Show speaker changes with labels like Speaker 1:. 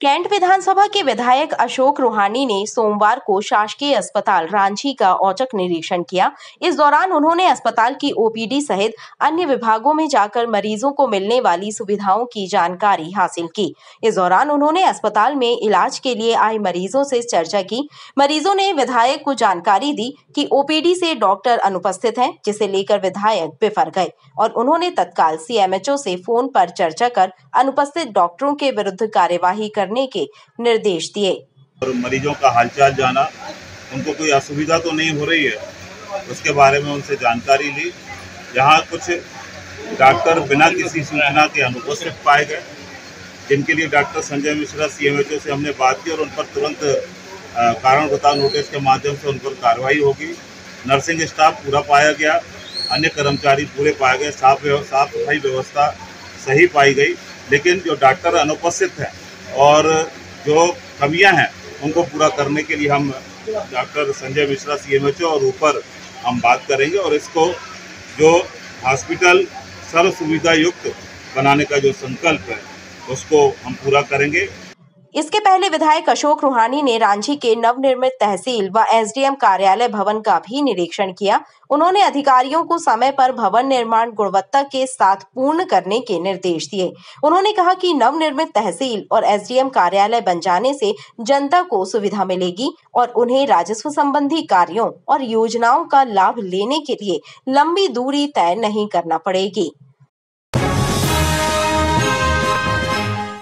Speaker 1: Cantt विधानसभा के विधायक अशोक रूहानी ने सोमवार को शासकीय अस्पताल रांची का औचक निरीक्षण किया। इस दौरान उन्होंने अस्पताल की ओपीडी सहित अन्य विभागों में जाकर मरीजों को मिलने वाली सुविधाओं की जानकारी हासिल की। इस दौरान उन्होंने अस्पताल में इलाज के लिए आए मरीजों से चर्चा की। मरीजों ने विधायक को जानकारी दी कि ओपीडी से डॉक्टर अनुपस्थित हैं, जिसे लेकर विधायक बिफर गए और उन्होंने तत्काल सीएमएचओ से फ़ोन पर चर्चा कर अनुपस्थित डॉक्टरों के विरुद्ध कार्यवाही कर करने के निर्देश दिए।
Speaker 2: और मरीजों का हालचाल जाना, उनको कोई असुविधा तो नहीं हो रही है? उसके बारे में उनसे जानकारी ली। यहाँ कुछ डॉक्टर बिना किसी सूचना के अनुपस्थित पाए गए, जिनके लिए डॉक्टर संजय मिश्रा सीएमएचओ से हमने बात की और उन पर तुरंत कारण बताओ नोटिस के माध्यम से उन पर कार्रवाई होगी। नर्सिंग स्टाफ पूरा पाया गया, अन्य कर्मचारी पूरे पाए गए, साफ़ साफ़ सफ़ाई व्यवस्था सही पाई गई, लेकिन जो डॉक्टर अनुपस्थित हैं और जो कमियाँ हैं, उनको पूरा करने के लिए हम doctor Sanjay Mishra C M और ऊपर हम बात करेंगे और इसको जो हॉस्पिटल सर्व सुविधा युक्त बनाने का जो संकल्प है, उसको हम पूरा करेंगे।
Speaker 1: इसके पहले विधायक अशोक रूहानी ने रांची के नवनिर्मित तहसील व एसडीएम कार्यालय भवन का भी निरीक्षण किया। उन्होंने अधिकारियों को समय पर भवन निर्माण गुणवत्ता के साथ पूर्ण करने के निर्देश दिए। उन्होंने कहा कि नवनिर्मित तहसील और एसडीएम कार्यालय बन जाने से जनता को सुविधा मिलेगी और उन्हें राजस्व संबंधी कार्यों और योजनाओं का लाभ लेने के लिए लंबी दूरी तय नहीं करना पड़ेगी।